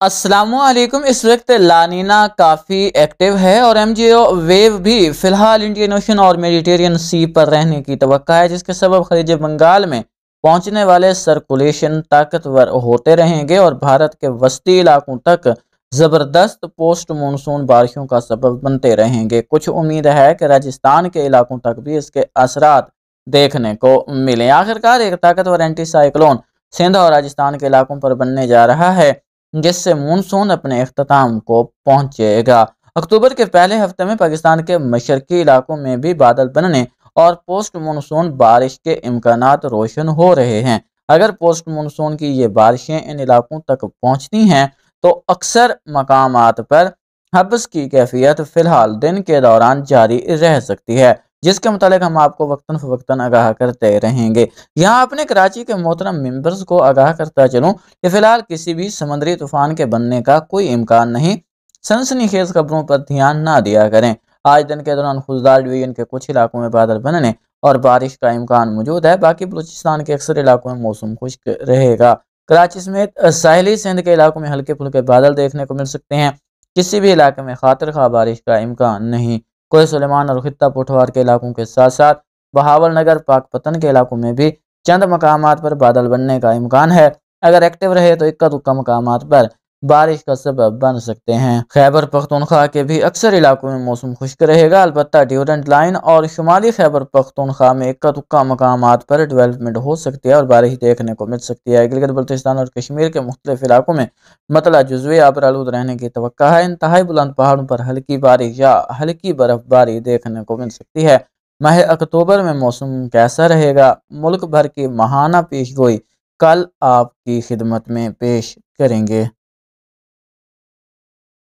असलकुम इस वक्त लानीना काफ़ी एक्टिव है और एम जी ओ वेव भी फ़िलहाल इंडियन ओशन और मेडिटेरियन सी पर रहने की तो है, जिसके सबब खलीज बंगाल में पहुँचने वाले सर्कुलेशन ताकतवर होते रहेंगे और भारत के वस्ती इलाकों तक ज़बरदस्त पोस्ट मानसून बारिशों का सबब बनते रहेंगे। कुछ उम्मीद है कि राजस्थान के इलाकों तक भी इसके असरात देखने को मिले। आखिरकार एक ताकतवर एंटी साइक्लोन सिंध और राजस्थान के इलाकों पर बनने जा रहा है। जिससे मानसून अपने अख्ताम को पहुंचेगा। अक्टूबर के पहले हफ़्ते में पाकिस्तान के मशरकी इलाकों में भी बादल बनने और पोस्ट मानसून बारिश के इम्कान रोशन हो रहे हैं। अगर पोस्ट मानसून की ये बारिशें इन इलाकों तक पहुँचती हैं तो अक्सर मकाम पर हब्स की कैफियत फ़िलहाल दिन के दौरान जारी रह सकती है। जिसके मुतालिक हम आपको वक्ता फ़वक्ता आगाह करते रहेंगे। यहाँ अपने कराची के मोहतरम मेंबर्स को आगाह करता चलूँ कि फ़िलहाल किसी भी समंदरी तूफ़ान के बनने का कोई इम्कान नहीं। सनसनी खेज खबरों पर ध्यान ना दिया करें। आज दिन के दौरान खुजदार डिवीज़न के कुछ इलाकों में बादल बनने और बारिश का इम्कान मौजूद है। बाकी बलूचिस्तान के अक्सर इलाकों में मौसम खुश्क रहेगा। कराची समेत साहली, सिंध के इलाकों में हल्के फुल्के बादल देखने को मिल सकते हैं। किसी भी इलाके में खातर खा बारिश का इम्कान नहीं। कोई सलेमान और खत्ता पुठवार के इलाकों के साथ साथ बहावल नगर पाकपतन के इलाकों में भी चंद मकाम पर बादल बनने का इम्कान है। अगर एक्टिव रहे तो इक्का दुक्का मकाम पर बारिश का सबब बन सकते हैं। खैबर पख्तूनख्वा के भी अक्सर इलाकों में मौसम खुश्क रहेगा। अलबत्ता ड्यूरेंट लाइन और शुमाली खैबर पख्तूनख्वा में इक्का मकाम पर डेवलपमेंट हो सकती है और बारिश देखने को मिल सकती है। गिलगित बल्तिस्तान और कश्मीर के मुख्तलिफ़ इलाकों में मतला जुजवी, आबरालूद रहने की तो है। इंतहाई बुलंद पहाड़ों पर हल्की बारिश या हल्की बर्फबारी देखने को मिल सकती है। माह अक्टूबर में मौसम कैसा रहेगा? मुल्क भर की महाना पेश गोई कल आपकी खिदमत में पेश करेंगे।